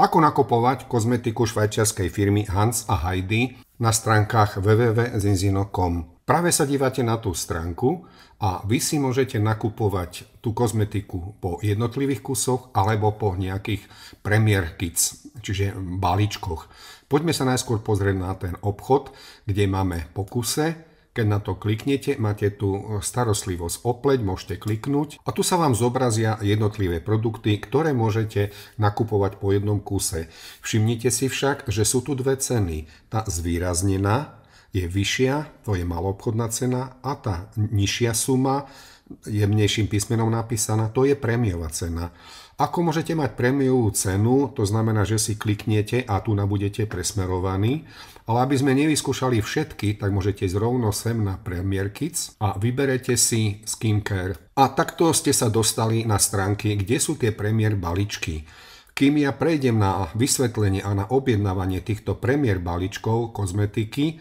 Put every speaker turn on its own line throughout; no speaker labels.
Ako nakupovať kozmetiku švajčiarskej firmy Hans a Heidi na stránkach www.zinzino.com. Práve sa dívate na tú stránku a vy si môžete nakupovať tú kozmetiku po jednotlivých kusoch alebo po nejakých Premier Kits, čiže balíčkoch. Poďme sa najskôr pozrieť na ten obchod, kde máme pokuse, keď na to kliknete, máte tu starostlivosť opleť, môžete kliknúť a tu sa vám zobrazia jednotlivé produkty, ktoré môžete nakupovať po jednom kuse. Všimnite si však, že sú tu dve ceny. Tá zvýraznená je vyššia, to je maloobchodná cena a tá nižšia suma jemnejším písmenom napísaná, to je prémiová cena. Ako môžete mať prémiovú cenu, to znamená, že si kliknete a tu budete presmerovaní, ale aby sme nevyskúšali všetky, tak môžete ísť rovno sem na Premier Kids a vyberete si Skincare. A takto ste sa dostali na stránky, kde sú tie Premier balíčky. Kým ja prejdem na vysvetlenie a na objednávanie týchto Premier balíčkov kozmetiky,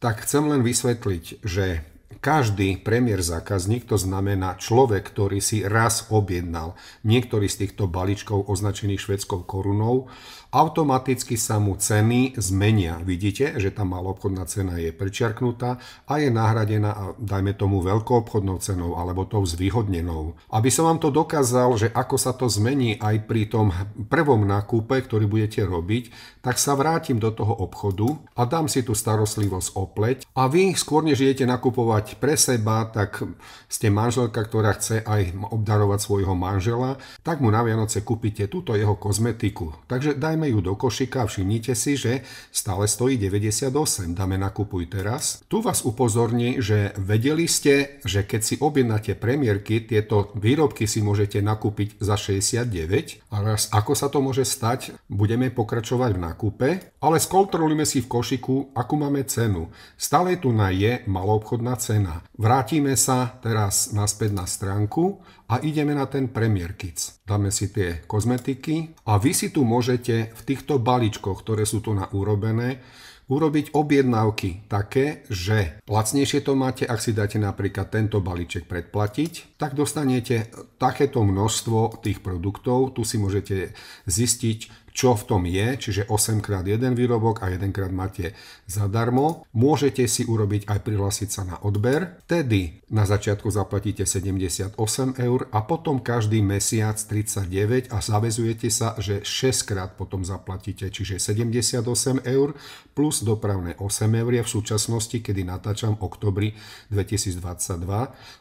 tak chcem len vysvetliť, že každý premiér zákazník, to znamená človek, ktorý si raz objednal niektorý z týchto balíčkov označených švedskou korunou, automaticky sa mu ceny zmenia. Vidíte, že tá maloobchodná cena je prečiarknutá a je nahradená, dajme tomu, veľkoobchodnou cenou alebo tou zvýhodnenou. Aby som vám to dokázal, že ako sa to zmení aj pri tom prvom nákupe, ktorý budete robiť, tak sa vrátim do toho obchodu a dám si tú starostlivosť opleť a vy skôr než idete nakupovať pre seba, tak ste manželka, ktorá chce aj obdarovať svojho manžela, tak mu na Vianoce kúpite túto jeho kozmetiku. Takže dajme ju do košika a všimnite si, že stále stojí 98. Dáme nakupuj teraz. Tu vás upozorní, že vedeli ste, že keď si objednáte premiérky, tieto výrobky si môžete nakúpiť za 69. A raz ako sa to môže stať, budeme pokračovať v nákupe, ale skontrolujeme si v košiku, akú máme cenu. Stále tu na je maloobchodná cena cena. Vrátime sa teraz naspäť na stránku a ideme na ten Premier Kids. Dáme si tie kozmetiky a vy si tu môžete v týchto balíčkoch, ktoré sú tu na urobené, urobiť objednávky také, že lacnejšie to máte, ak si dáte napríklad tento balíček predplatiť, tak dostanete takéto množstvo tých produktov. Tu si môžete zistiť, čo v tom je, čiže 8 krát jeden výrobok a 1 krát máte zadarmo. Môžete si urobiť aj prihlásiť sa na odber, tedy na začiatku zaplatíte 78 eur a potom každý mesiac 39 a zavezujete sa, že 6 krát potom zaplatíte, čiže 78 eur plus dopravné 8 eur v súčasnosti, kedy natáčam oktobri 2022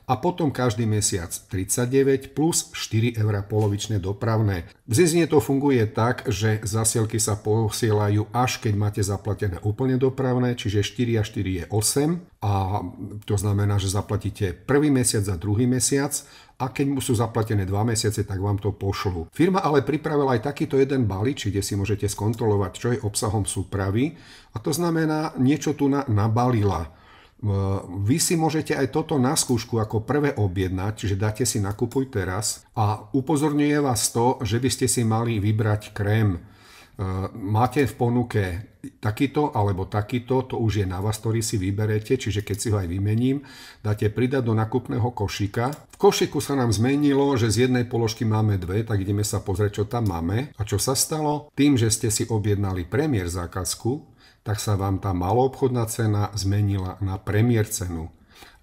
a potom každý mesiac 39 plus 4 eur polovičné dopravné. V Ziznie to funguje tak, že že zasielky sa posielajú až keď máte zaplatené úplne dopravné, čiže 4 a 4 je 8 a to znamená, že zaplatíte prvý mesiac za druhý mesiac a keď sú zaplatené 2 mesiace, tak vám to pošlú. Firma ale pripravila aj takýto jeden balíček, kde si môžete skontrolovať, čo je obsahom súpravy a to znamená, niečo tu na, nabalila. Vy si môžete aj toto na skúšku ako prvé objednať, čiže dáte si nakupuj teraz a upozorňuje vás to, že by ste si mali vybrať krém. Máte v ponuke takýto alebo takýto, to už je na vás, ktorý si vyberete, čiže keď si ho aj vymením, dáte pridať do nakupného košika. V košiku sa nám zmenilo, že z jednej položky máme dve, tak ideme sa pozrieť, čo tam máme. A čo sa stalo? Tým, že ste si objednali premiér zákazku, tak sa vám tá maloobchodná cena zmenila na premiér cenu.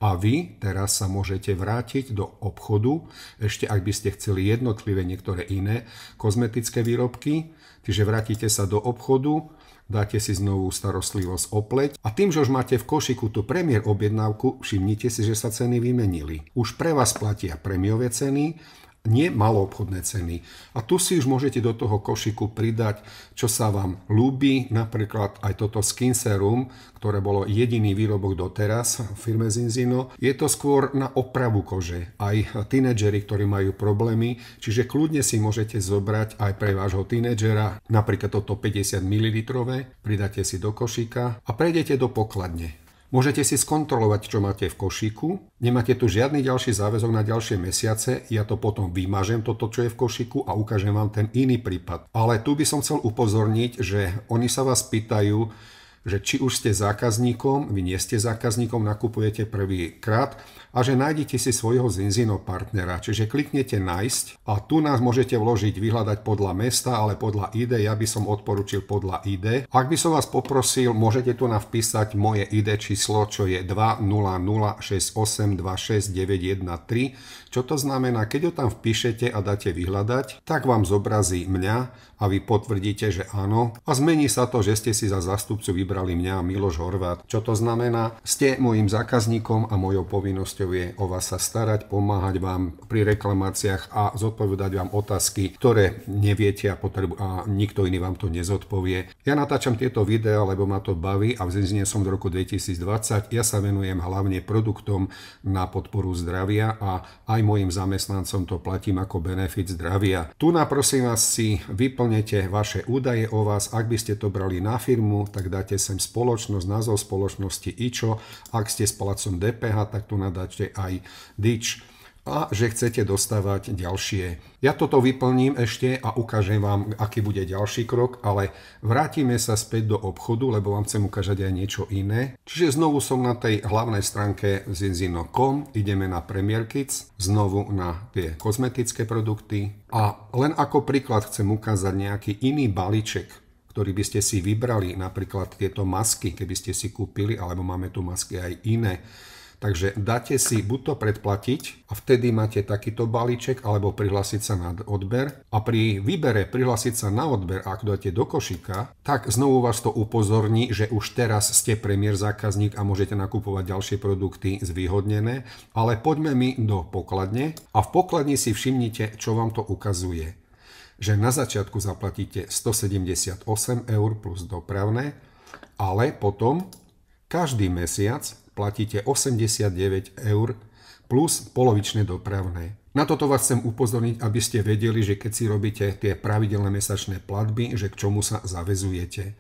A vy teraz sa môžete vrátiť do obchodu, ešte ak by ste chceli jednotlivé niektoré iné kozmetické výrobky, čiže vrátite sa do obchodu, dáte si znovu starostlivosť opleť a tým, že už máte v košiku tú premiér objednávku, všimnite si, že sa ceny vymenili. Už pre vás platia premiové ceny nie maloobchodné ceny. A tu si už môžete do toho košiku pridať, čo sa vám ľúbi, napríklad aj toto Skin Serum, ktoré bolo jediný výrobok doteraz v firme Zinzino. Je to skôr na opravu kože. Aj tínedžeri, ktorí majú problémy, čiže kľudne si môžete zobrať aj pre vášho tínedžera, napríklad toto 50 ml, pridáte si do košíka a prejdete do pokladne. Môžete si skontrolovať, čo máte v košíku. Nemáte tu žiadny ďalší záväzok na ďalšie mesiace. Ja to potom vymažem, toto, čo je v košíku a ukážem vám ten iný prípad. Ale tu by som chcel upozorniť, že oni sa vás pýtajú, že či už ste zákazníkom, vy nie ste zákazníkom, nakupujete prvýkrát a že nájdete si svojho Zinzino partnera. Čiže kliknete nájsť a tu nás môžete vložiť, vyhľadať podľa mesta, ale podľa ID, ja by som odporučil podľa ID. Ak by som vás poprosil, môžete tu navpísať moje ID číslo, čo je 20068269113. Čo to znamená, keď ho tam vpíšete a dáte vyhľadať, tak vám zobrazí mňa a vy potvrdíte, že áno a zmení sa to, že ste si za zastupcu vybrali mňa Miloš Horvát. Čo to znamená? Ste môjim zákazníkom a mojou povinnosťou je o vás sa starať, pomáhať vám pri reklamáciách a zodpovedať vám otázky, ktoré neviete a, potrebu- a nikto iný vám to nezodpovie. Ja natáčam tieto videá, lebo ma to baví a v Zinzine som v roku 2020. Ja sa venujem hlavne produktom na podporu zdravia a aj mojim zamestnancom to platím ako benefit zdravia. Tu na prosím vás si vyplňte doplnete vaše údaje o vás. Ak by ste to brali na firmu, tak dáte sem spoločnosť, názov spoločnosti IČO. Ak ste s palacom DPH, tak tu nadáte aj DIČ a že chcete dostávať ďalšie. Ja toto vyplním ešte a ukážem vám, aký bude ďalší krok, ale vrátime sa späť do obchodu, lebo vám chcem ukázať aj niečo iné. Čiže znovu som na tej hlavnej stránke zinzino.com, ideme na Premier Kids, znovu na tie kozmetické produkty a len ako príklad chcem ukázať nejaký iný balíček, ktorý by ste si vybrali, napríklad tieto masky, keby ste si kúpili, alebo máme tu masky aj iné, Takže dáte si buď to predplatiť a vtedy máte takýto balíček alebo prihlásiť sa na odber. A pri výbere prihlásiť sa na odber, ak dáte do košíka, tak znovu vás to upozorní, že už teraz ste premiér zákazník a môžete nakupovať ďalšie produkty zvýhodnené, ale poďme mi do pokladne a v pokladni si všimnite, čo vám to ukazuje. Že na začiatku zaplatíte 178 eur plus dopravné, ale potom každý mesiac platíte 89 eur plus polovičné dopravné. Na toto vás chcem upozorniť, aby ste vedeli, že keď si robíte tie pravidelné mesačné platby, že k čomu sa zavezujete.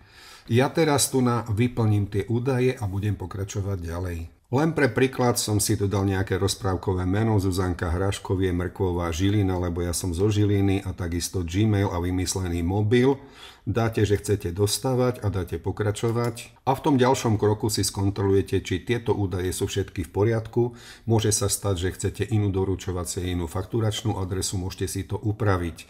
Ja teraz tu na vyplním tie údaje a budem pokračovať ďalej. Len pre príklad som si dodal nejaké rozprávkové meno Zuzanka Hraškovie, Mrkvová Žilina, lebo ja som zo Žiliny a takisto Gmail a vymyslený mobil. Dáte, že chcete dostávať a dáte pokračovať. A v tom ďalšom kroku si skontrolujete, či tieto údaje sú všetky v poriadku. Môže sa stať, že chcete inú doručovacie, inú fakturačnú adresu, môžete si to upraviť.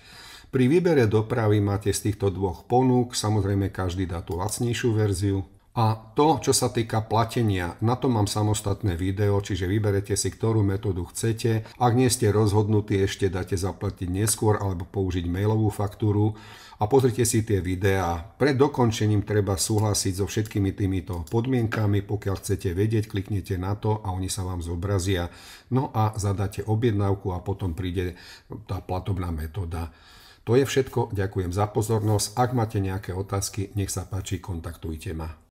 Pri výbere dopravy máte z týchto dvoch ponúk, samozrejme každý dá tú lacnejšiu verziu, a to, čo sa týka platenia, na to mám samostatné video, čiže vyberete si, ktorú metódu chcete. Ak nie ste rozhodnutí, ešte dáte zaplatiť neskôr alebo použiť mailovú faktúru a pozrite si tie videá. Pred dokončením treba súhlasiť so všetkými týmito podmienkami. Pokiaľ chcete vedieť, kliknete na to a oni sa vám zobrazia. No a zadáte objednávku a potom príde tá platobná metóda. To je všetko, ďakujem za pozornosť. Ak máte nejaké otázky, nech sa páči, kontaktujte ma.